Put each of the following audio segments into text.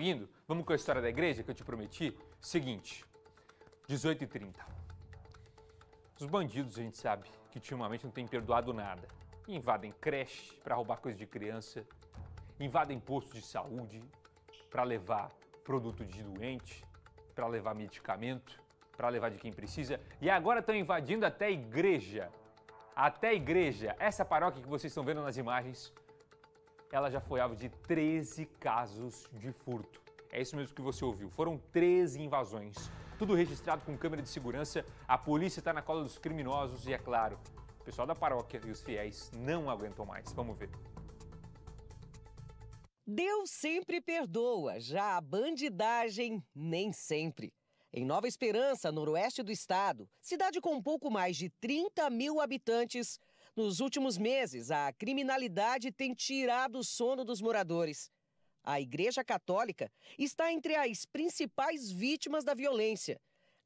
Seguindo, vamos com a história da igreja que eu te prometi? Seguinte, 18h30. Os bandidos, a gente sabe, que ultimamente não têm perdoado nada. Invadem creche para roubar coisa de criança, invadem postos de saúde para levar produto de doente, para levar medicamento, para levar de quem precisa, e agora estão invadindo até a igreja. Até a igreja. Essa paróquia que vocês estão vendo nas imagens, ela já foi alvo de 13 casos de furto. É isso mesmo que você ouviu. Foram 13 invasões. Tudo registrado com câmera de segurança. A polícia está na cola dos criminosos e, é claro, o pessoal da paróquia e os fiéis não aguentam mais. Vamos ver. Deus sempre perdoa, já a bandidagem nem sempre. Em Nova Esperança, noroeste do estado, cidade com pouco mais de 30 mil habitantes, nos últimos meses a criminalidade tem tirado o sono dos moradores. A Igreja Católica está entre as principais vítimas da violência.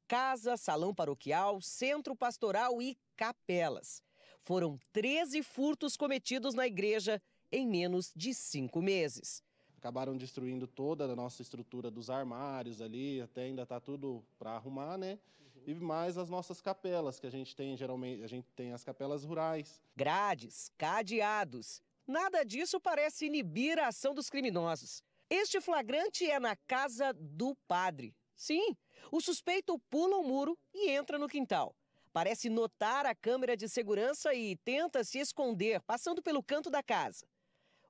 Casa, salão paroquial, centro pastoral e capelas. Foram 13 furtos cometidos na igreja em menos de cinco meses. Acabaram destruindo toda a nossa estrutura dos armários ali, até ainda está tudo para arrumar, né? E mais as nossas capelas, que a gente tem geralmente, a gente tem as capelas rurais. Grades, cadeados. Nada disso parece inibir a ação dos criminosos. Este flagrante é na casa do padre. Sim, o suspeito pula o muro e entra no quintal. Parece notar a câmera de segurança e tenta se esconder, passando pelo canto da casa.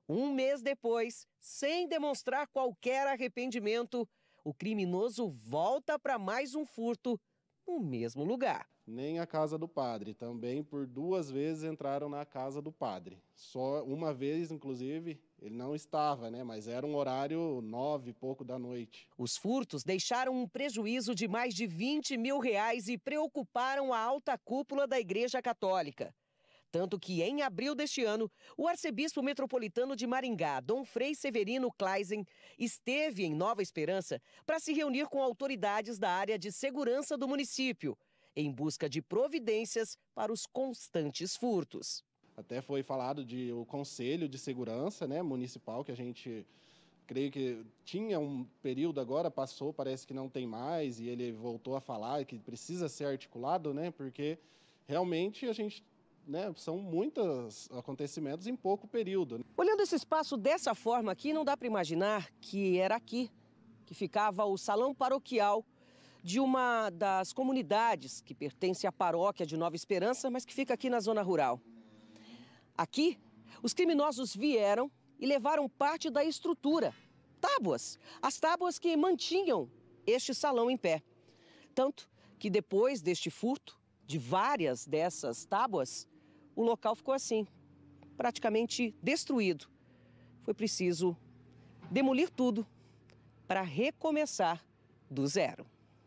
Um mês depois, sem demonstrar qualquer arrependimento, o criminoso volta para mais um furto no mesmo lugar. Nem a casa do padre, também por duas vezes entraram na casa do padre. Só uma vez, inclusive, ele não estava, né? Mas era um horário nove e pouco da noite. Os furtos deixaram um prejuízo de mais de 20 mil reais e preocuparam a alta cúpula da Igreja Católica. Tanto que, em abril deste ano, o arcebispo metropolitano de Maringá, Dom Frei Severino Kleisen, esteve em Nova Esperança para se reunir com autoridades da área de segurança do município, em busca de providências para os constantes furtos. Até foi falado de o Conselho de Segurança né, Municipal, que a gente creio que tinha um período agora, passou, parece que não tem mais, e ele voltou a falar que precisa ser articulado, né? Porque realmente a gente né, são muitos acontecimentos em pouco período. Olhando esse espaço dessa forma aqui, não dá para imaginar que era aqui que ficava o salão paroquial de uma das comunidades que pertence à paróquia de Nova Esperança, mas que fica aqui na zona rural. Aqui, os criminosos vieram e levaram parte da estrutura, tábuas, as tábuas que mantinham este salão em pé. Tanto que depois deste furto, de várias dessas tábuas, o local ficou assim, praticamente destruído. Foi preciso demolir tudo para recomeçar do zero.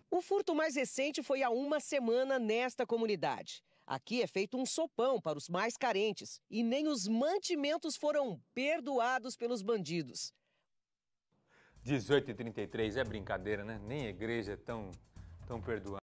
O furto mais recente foi há uma semana nesta comunidade. Aqui é feito um sopão para os mais carentes e nem os mantimentos foram perdoados pelos bandidos. 18 e 33 é brincadeira, né? Nem a igreja é tão, tão perdoada.